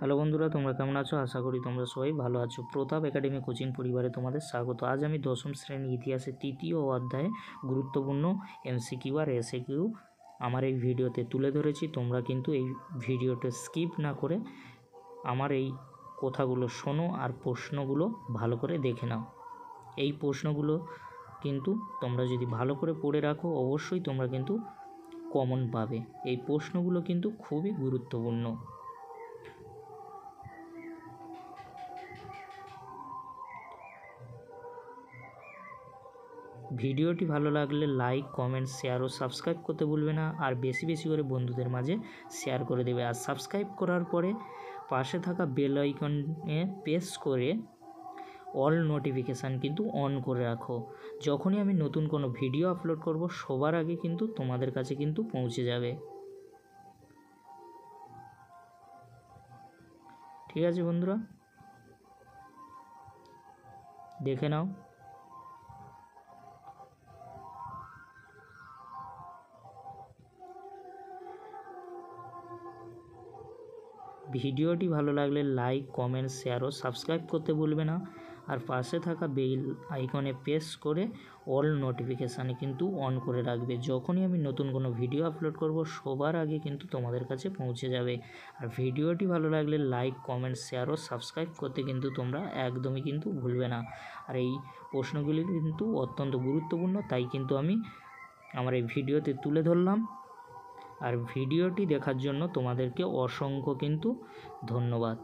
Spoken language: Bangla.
হ্যালো বন্ধুরা, তোমরা কেমন আছো? আশা করি তোমরা সবাই ভালো আছো। প্রতাপ একাডেমি কোচিং পরিবারে তোমাদের স্বাগত। আজ আমি দশম শ্রেণি ইতিহাসের তৃতীয় অধ্যায়ে গুরুত্বপূর্ণ এমসিকিউ আর এসএকিউ আমার এই ভিডিওতে তুলে ধরেছি। তোমরা কিন্তু এই ভিডিওটা স্কিপ না করে আমার এই কথাগুলো শোনো আর প্রশ্নগুলো ভালো করে দেখে নাও। এই প্রশ্নগুলো কিন্তু তোমরা যদি ভালো করে পড়ে রাখো, অবশ্যই তোমরা কিন্তু কমন পাবে। এই প্রশ্নগুলো কিন্তু খুবই গুরুত্বপূর্ণ। ভিডিওটি ভালো লাগলে লাইক, কমেন্ট, শেয়ার ও সাবস্ক্রাইব করতে ভুলবে না। আর বেশি বেশি করে বন্ধুদের মাঝে শেয়ার করে দেবে। আর সাবস্ক্রাইব করার পরে পাশে থাকা বেল আইকনে প্রেস করে অল নোটিফিকেশান কিন্তু অন করে রাখো। যখনই আমি নতুন কোনো ভিডিও আপলোড করব, সবার আগে কিন্তু তোমাদের কাছে কিন্তু পৌঁছে যাবে। ঠিক আছে বন্ধুরা? দেখে নাও। ভিডিওটি ভালো লাগলে লাইক, কমেন্ট শেয়ার ও সাবস্ক্রাইব করতে ভুলবে না। আর পাশে থাকা বেল আইকনে প্রেস করে অল নোটিফিকেশানে কিন্তু অন করে রাখবে। যখনই আমি নতুন কোনো ভিডিও আপলোড করব, সবার আগে কিন্তু তোমাদের কাছে পৌঁছে যাবে। আর ভিডিওটি ভালো লাগলে লাইক, কমেন্ট শেয়ার ও সাবস্ক্রাইব করতে কিন্তু তোমরা একদমই কিন্তু ভুলবে না। আর এই প্রশ্নগুলি কিন্তু অত্যন্ত গুরুত্বপূর্ণ, তাই কিন্তু আমি আমার এই ভিডিওতে তুলে ধরলাম। আর ভিডিওটি দেখার জন্য তোমাদেরকে অসংখ্য কিন্তু ধন্যবাদ।